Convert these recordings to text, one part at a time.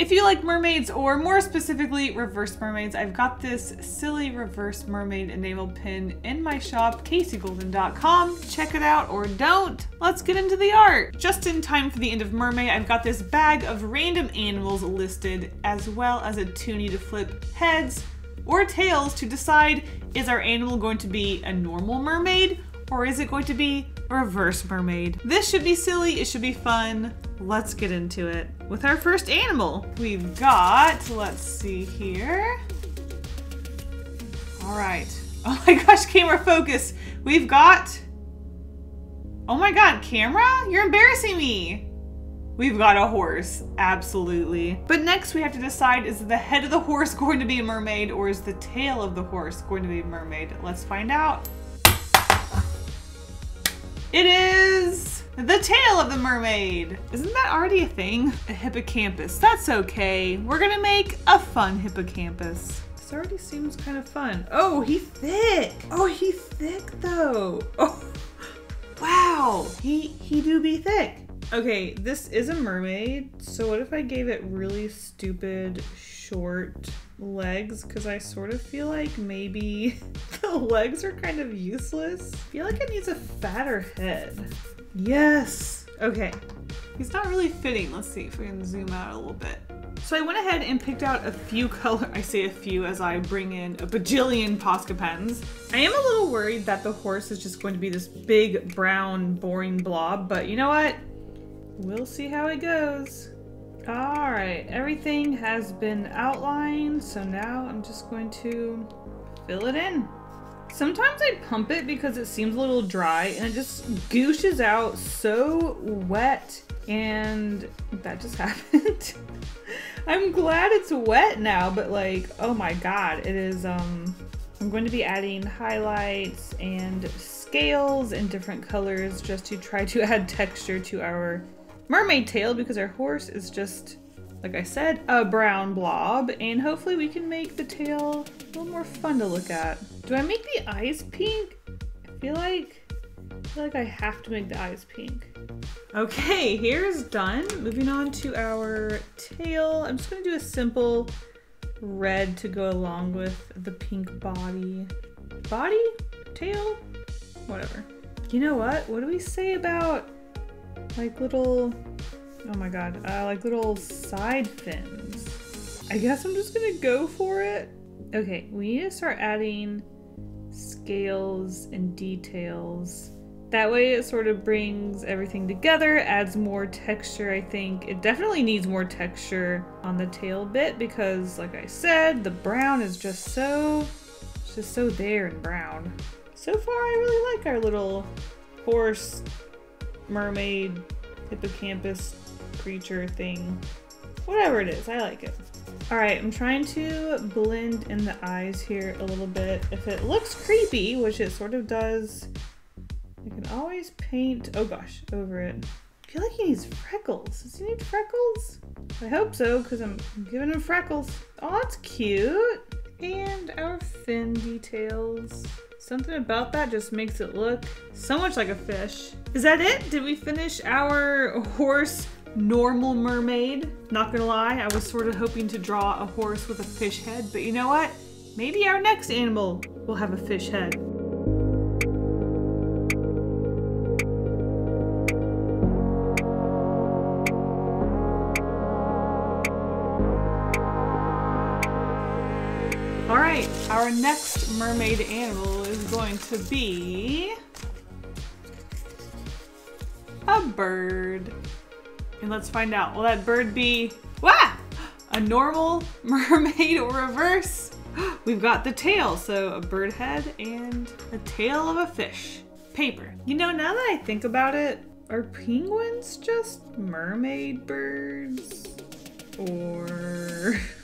If you like mermaids, or more specifically, reverse mermaids, I've got this silly reverse mermaid enamel pin in my shop, KaseyGolden.com. Check it out or don't. Let's get into the art. Just in time for the end of Mermay, I've got this bag of random animals listed, as well as a toonie to flip heads or tails to decide is our animal going to be a normal mermaid or is it going to be reverse mermaid? This should be silly, it should be fun. Let's get into it with our first animal. We've got, let's see here. All right. Oh my gosh, camera focus. We've got, oh my God, camera? You're embarrassing me. We've got a horse, absolutely. But next we have to decide, is the head of the horse going to be a mermaid or is the tail of the horse going to be a mermaid? Let's find out. It is the tail of the mermaid. Isn't that already a thing? A hippocampus. That's okay. We're gonna make a fun hippocampus. This already seems kind of fun. Oh, he's thick. Oh, he's thick though. Oh, wow. He he do be thick. Okay, this is a mermaid. So what if I gave it really stupid short legs? Because I sort of feel like maybe the legs are kind of useless. I feel like it needs a fatter head. Yes. Okay. He's not really fitting. Let's see if we can zoom out a little bit. So I went ahead and picked out a few color. I say a few as I bring in a bajillion Posca pens. I am a little worried that the horse is just going to be this big, brown, boring blob, but you know what? We'll see how it goes. All right, everything has been outlined, so now I'm just going to fill it in. Sometimes I pump it because it seems a little dry and it just gooshes out so wet and that just happened. I'm glad it's wet now, but like, oh my god, it is, um, I'm going to be adding highlights and scales in different colors just to try to add texture to our mermaid tail because our horse is just, like I said, a brown blob. And hopefully we can make the tail a little more fun to look at. Do I make the eyes pink? I feel like, I feel like I have to make the eyes pink. Okay, here's done. Moving on to our tail. I'm just gonna do a simple red to go along with the pink body. Body? Tail? Whatever. You know what? What do we say about like little, oh my god, uh, like little side fins. I guess I'm just gonna go for it. Okay, we need to start adding scales and details. That way it sort of brings everything together, adds more texture, I think. It definitely needs more texture on the tail bit because, like I said, the brown is just so, it's just so there in brown. So far, I really like our little horse mermaid, hippocampus creature thing. Whatever it is, I like it. Alright, I'm trying to blend in the eyes here a little bit. If it looks creepy, which it sort of does, I can always paint, oh gosh, over it. I feel like he needs freckles. Does he need freckles? I hope so, because I'm giving him freckles. Oh, that's cute. And our fin details. Something about that just makes it look so much like a fish. Is that it? Did we finish our horse normal mermaid? Not gonna lie, I was sort of hoping to draw a horse with a fish head, but you know what? Maybe our next animal will have a fish head. All right, our next mermaid animal is going to be a bird. And let's find out, will that bird be, wah, a normal mermaid or reverse? We've got the tail, so a bird head and a tail of a fish. Paper. You know, now that I think about it, are penguins just mermaid birds? Or...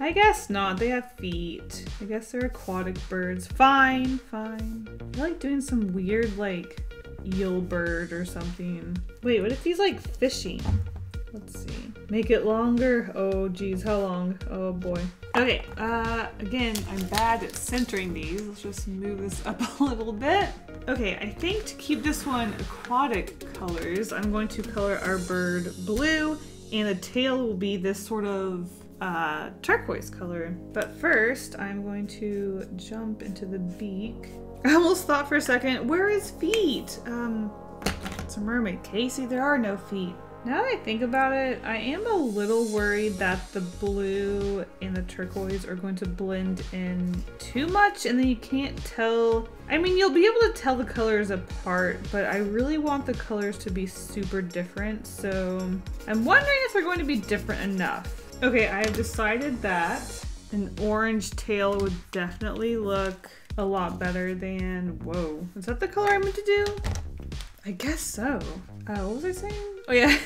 I guess not. They have feet. I guess they're aquatic birds. Fine, fine. I like doing some weird, like, eel bird or something. Wait, what if he's, like, fishing? Let's see. Make it longer? Oh, geez, how long? Oh, boy. Okay, uh, again, I'm bad at centering these. Let's just move this up a little bit. Okay, I think to keep this one aquatic colors, I'm going to color our bird blue and the tail will be this sort of uh, turquoise color. But first, I'm going to jump into the beak. I almost thought for a second, where is feet? Um, it's a mermaid. Kasey, there are no feet. Now that I think about it, I am a little worried that the blue and the turquoise are going to blend in too much and then you can't tell. I mean, you'll be able to tell the colors apart, but I really want the colors to be super different. So I'm wondering if they're going to be different enough. Okay, I have decided that an orange tail would definitely look a lot better than, whoa, is that the color I meant to do? I guess so. Uh, what was I saying? Oh yeah.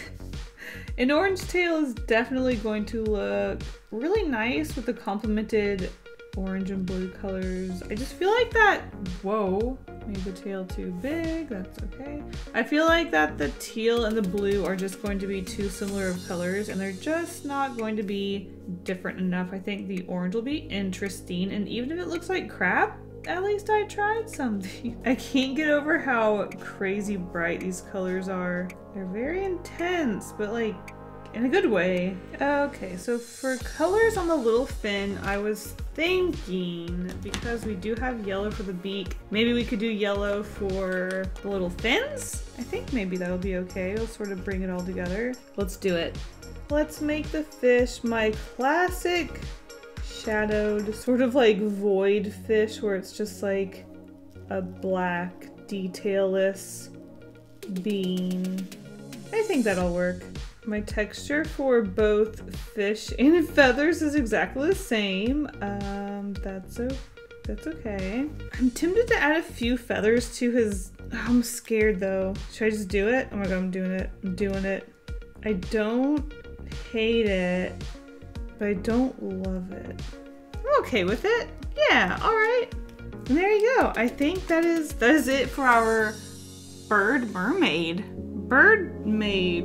An orange tail is definitely going to look really nice with the complemented orange and blue colors. I just feel like that, whoa, made the tail too big, that's okay. I feel like that the teal and the blue are just going to be too similar of colors and they're just not going to be different enough. I think the orange will be interesting and even if it looks like crap, at least I tried something. I can't get over how crazy bright these colors are. They're very intense, but like in a good way. Okay, so for colors on the little fin, I was thinking, because we do have yellow for the beak, maybe we could do yellow for the little fins? I think maybe that'll be okay. It'll sort of bring it all together. Let's do it. Let's make the fish my classic shadowed, sort of like void fish where it's just like a black, detailless bean. I think that'll work. My texture for both fish and feathers is exactly the same. Um, that's a, that's okay. I'm tempted to add a few feathers to his, I'm scared though. Should I just do it? Oh my god, I'm doing it. I'm doing it. I don't hate it but I don't love it. I'm okay with it. Yeah, all right. And there you go. I think that is that is it for our bird mermaid. Bird maid.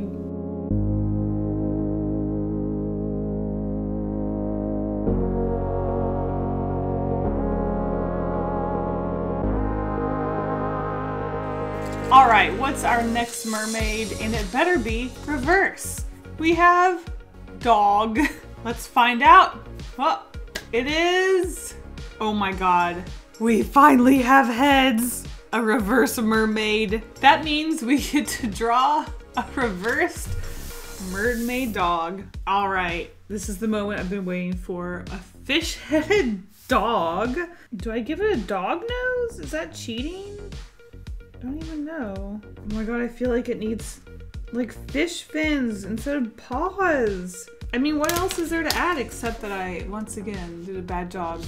What's our next mermaid? And it better be reverse. We have dog. Let's find out. Oh, it is. Oh my god. We finally have heads. A reverse mermaid. That means we get to draw a reversed mermaid dog. All right. This is the moment I've been waiting for. A fish-headed dog. Do I give it a dog nose? Is that cheating? I don't even know. Oh my god, I feel like it needs like fish fins instead of paws. I mean, what else is there to add except that I, once again, did a bad job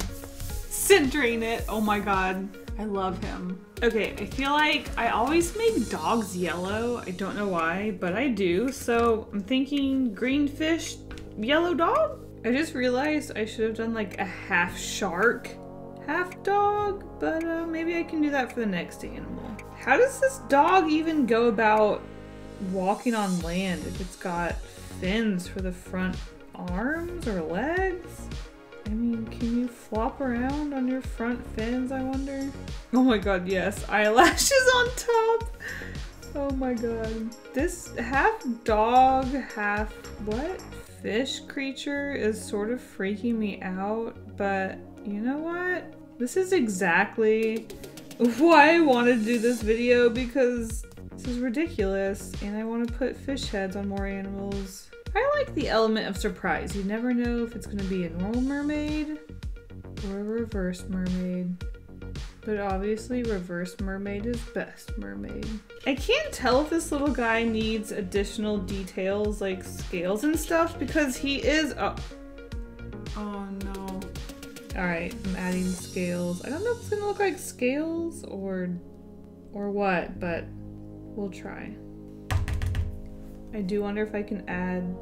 centering it. Oh my god, I love him. Okay, I feel like I always make dogs yellow. I don't know why, but I do. So I'm thinking green fish, yellow dog? I just realized I should have done like a half shark, half dog, but uh, maybe I can do that for the next animal. How does this dog even go about walking on land if it's got fins for the front arms or legs? I mean, can you flop around on your front fins, I wonder? Oh my god, yes. Eyelashes on top! Oh my god. This half dog, half what? Fish creature is sort of freaking me out, but you know what? This is exactly why I wanted to do this video because this is ridiculous and I want to put fish heads on more animals. I like the element of surprise. You never know if it's going to be a normal mermaid or a reverse mermaid. But obviously, reverse mermaid is best mermaid. I can't tell if this little guy needs additional details like scales and stuff because he is. Oh, oh no. Alright, I'm adding scales. I don't know if it's gonna look like scales or or what, but we'll try. I do wonder if I can add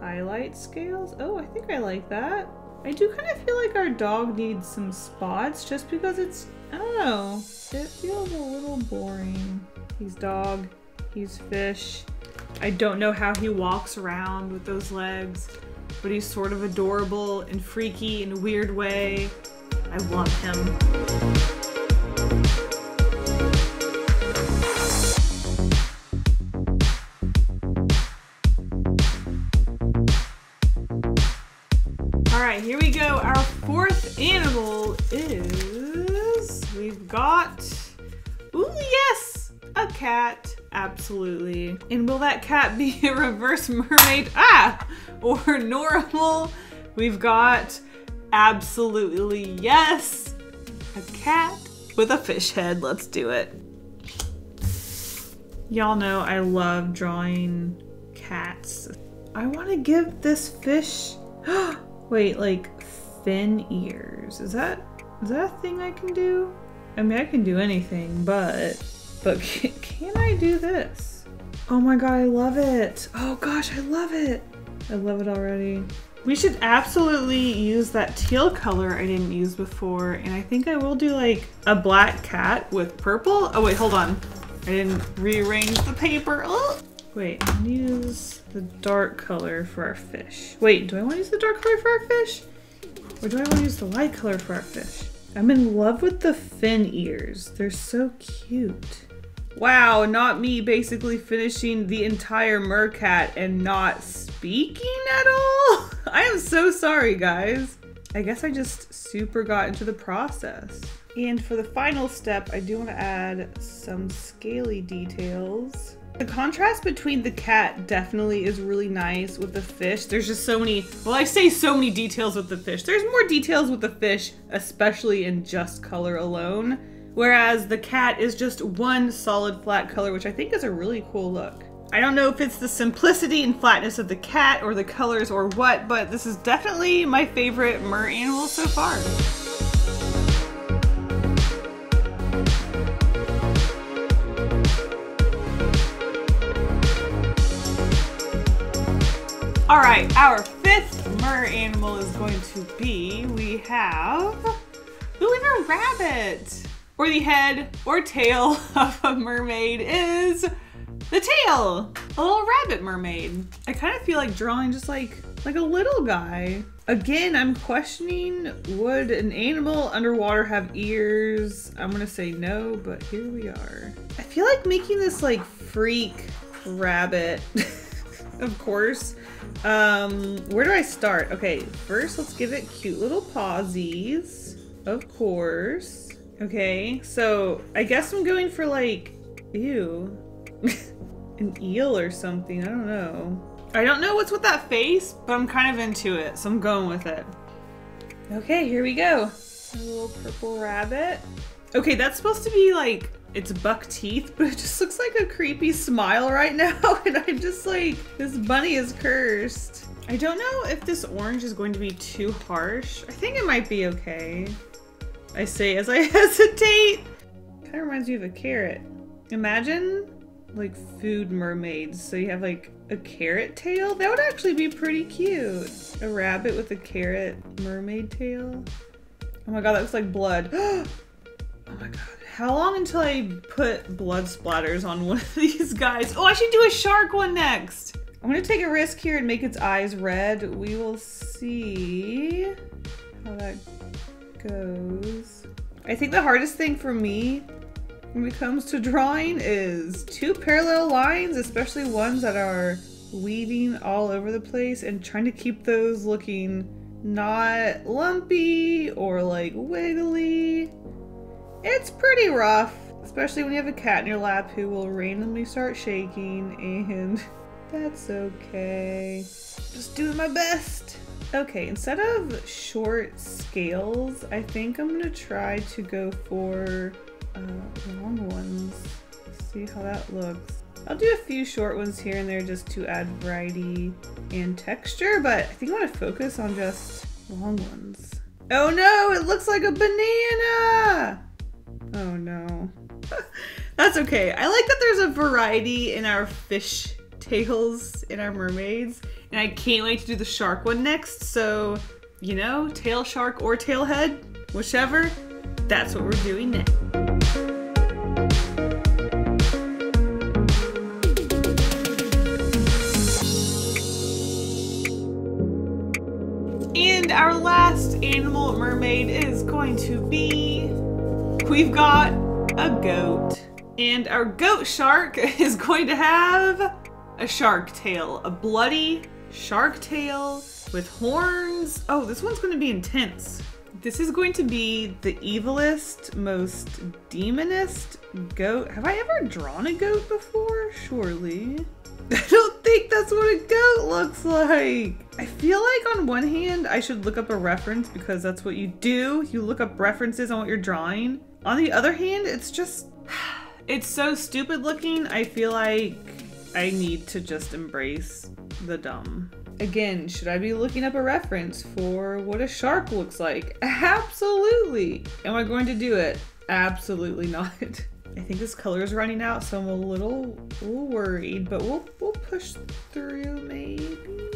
highlight scales. Oh, I think I like that. I do kind of feel like our dog needs some spots just because it's, I it feels a little boring. He's dog, he's fish. I don't know how he walks around with those legs, but he's sort of adorable and freaky in a weird way. I love him. All right, here we go. Our fourth animal is, we've got, ooh, yes, a cat. Absolutely. And will that cat be a reverse mermaid? Ah! Or normal? We've got absolutely yes. A cat with a fish head. Let's do it. Y'all know I love drawing cats. I want to give this fish, wait, like fin ears. Is that, is that a thing I can do? I mean, I can do anything, but but can, can I do this? Oh my god, I love it. Oh gosh, I love it. I love it already. We should absolutely use that teal color I didn't use before. And I think I will do like a black cat with purple. Oh wait, hold on. I didn't rearrange the paper. Oh. Wait, use the dark color for our fish. Wait, do I want to use the dark color for our fish? Or do I want to use the light color for our fish? I'm in love with the fin ears. They're so cute. Wow, not me basically finishing the entire mercat and not speaking at all? I am so sorry, guys. I guess I just super got into the process. And for the final step, I do want to add some scaly details. The contrast between the cat definitely is really nice with the fish. There's just so many, well, I say so many details with the fish. There's more details with the fish, especially in just color alone whereas the cat is just one solid flat color, which I think is a really cool look. I don't know if it's the simplicity and flatness of the cat or the colors or what, but this is definitely my favorite mer animal so far. All right, our fifth mer animal is going to be, we have, we a rabbit or the head or tail of a mermaid is the tail, a little rabbit mermaid. I kind of feel like drawing just like like a little guy. Again, I'm questioning would an animal underwater have ears? I'm gonna say no, but here we are. I feel like making this like freak rabbit, of course. Um, where do I start? Okay, first let's give it cute little pawsies, of course. Okay, so I guess I'm going for like, ew, an eel or something. I don't know. I don't know what's with that face, but I'm kind of into it, so I'm going with it. Okay, here we go. A little purple rabbit. Okay, that's supposed to be like its buck teeth, but it just looks like a creepy smile right now. And I'm just like, this bunny is cursed. I don't know if this orange is going to be too harsh. I think it might be okay. I say as I hesitate. Kind of reminds me of a carrot. Imagine like food mermaids. So you have like a carrot tail. That would actually be pretty cute. A rabbit with a carrot mermaid tail. Oh my god, that looks like blood. Oh oh my god. How long until I put blood splatters on one of these guys? Oh, I should do a shark one next. I'm gonna take a risk here and make its eyes red. We will see how that goes. I think the hardest thing for me when it comes to drawing is two parallel lines, especially ones that are weaving all over the place and trying to keep those looking not lumpy or like wiggly. It's pretty rough, especially when you have a cat in your lap who will randomly start shaking and that's okay. Just doing my best. Okay, instead of short scales, I think I'm gonna try to go for uh, long ones. See how that looks. I'll do a few short ones here and there just to add variety and texture, but I think I want to focus on just long ones. Oh no, it looks like a banana! Oh no. That's okay. I like that there's a variety in our fish tails in our mermaids. And I can't wait to do the shark one next. So, you know, tail shark or tail head, whichever, that's what we're doing next. And our last animal mermaid is going to be, we've got a goat. And our goat shark is going to have a shark tail, a bloody shark tail with horns. Oh, this one's going to be intense. This is going to be the evilest, most demonist goat. Have I ever drawn a goat before? Surely. I don't think that's what a goat looks like. I feel like on one hand, I should look up a reference because that's what you do. You look up references on what you're drawing. On the other hand, it's just, it's so stupid looking. I feel like I need to just embrace the dumb. Again, should I be looking up a reference for what a shark looks like? Absolutely. Am I going to do it? Absolutely not. I think this color is running out, so I'm a little, a little worried, but we'll, we'll push through maybe.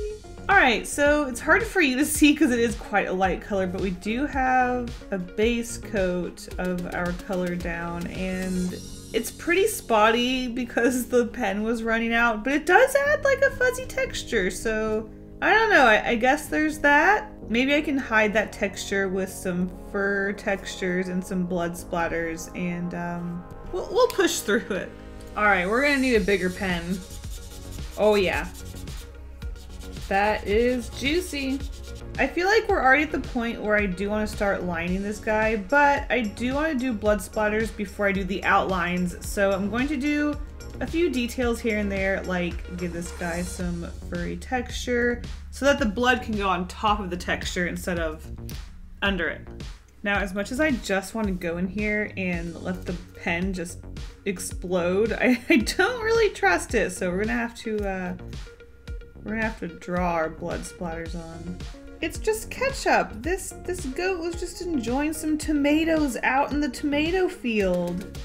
All right, so it's hard for you to see because it is quite a light color, but we do have a base coat of our color down and it's pretty spotty because the pen was running out, but it does add like a fuzzy texture, so I don't know, I, I guess there's that. Maybe I can hide that texture with some fur textures and some blood splatters and um, we'll, we'll push through it. All right, we're gonna need a bigger pen. Oh yeah. That is juicy. I feel like we're already at the point where I do want to start lining this guy, but I do want to do blood splatters before I do the outlines. So I'm going to do a few details here and there, like give this guy some furry texture so that the blood can go on top of the texture instead of under it. Now, as much as I just want to go in here and let the pen just explode, I, I don't really trust it. So we're gonna have to, uh, we're gonna have to draw our blood splatters on. It's just ketchup. This this goat was just enjoying some tomatoes out in the tomato field.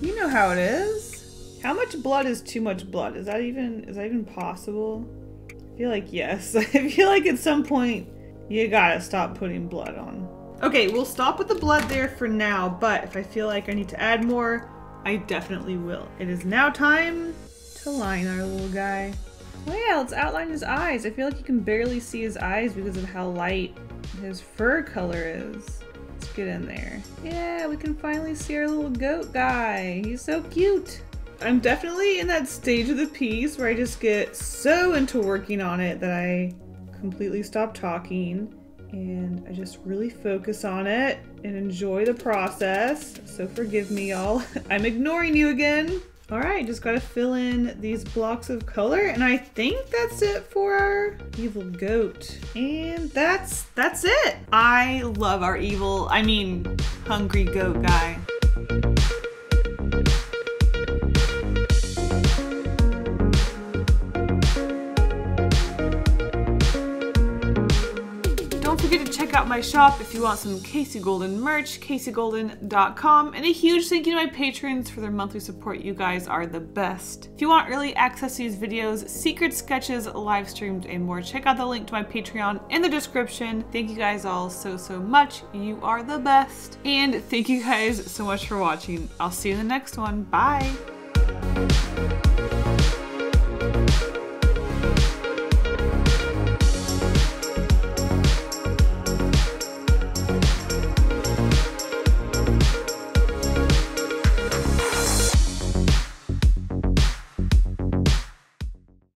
You know how it is. How much blood is too much blood? Is that even is that even possible? I feel like yes. I feel like at some point you gotta stop putting blood on. Okay, we'll stop with the blood there for now, but if I feel like I need to add more, I definitely will. It is now time to line our little guy. Oh it's let's his eyes. I feel like you can barely see his eyes because of how light his fur color is. Let's get in there. Yeah, we can finally see our little goat guy. He's so cute. I'm definitely in that stage of the piece where I just get so into working on it that I completely stop talking and I just really focus on it and enjoy the process. So forgive me, y'all. I'm ignoring you again. All right, just gotta fill in these blocks of color and I think that's it for our evil goat. And that's, that's it. I love our evil, I mean, hungry goat guy. My shop if you want some Kasey Golden merch, kaseygolden.com, and a huge thank you to my patrons for their monthly support. You guys are the best. If you want early access to these videos, secret sketches, live streams, and more, check out the link to my Patreon in the description. Thank you guys all so, so much. You are the best. And thank you guys so much for watching. I'll see you in the next one. Bye.